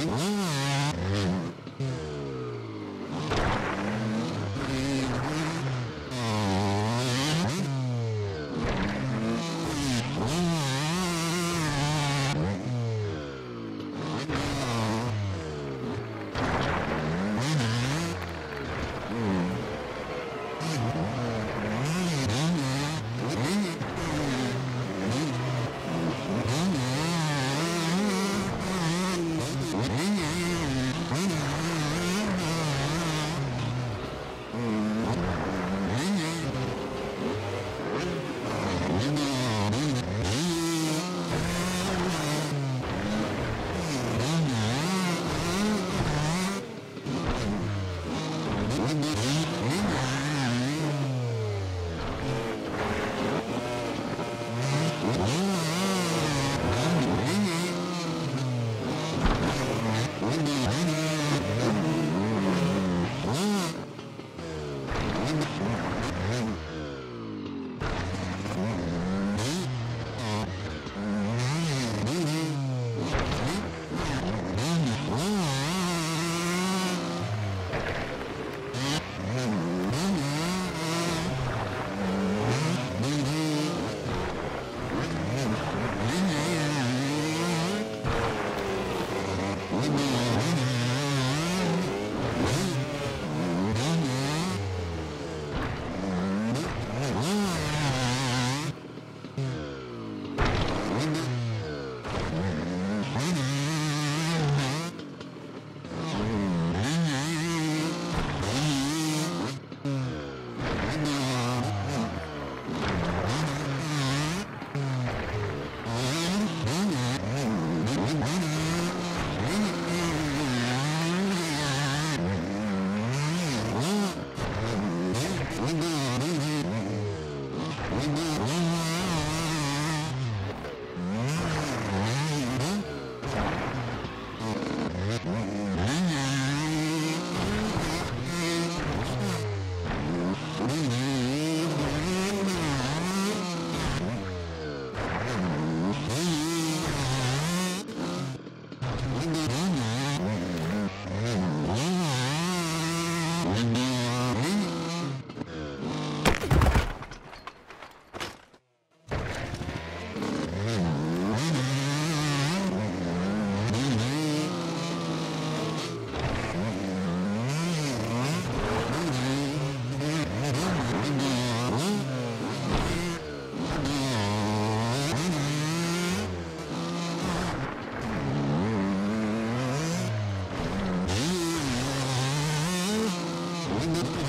Mm-hmm. you.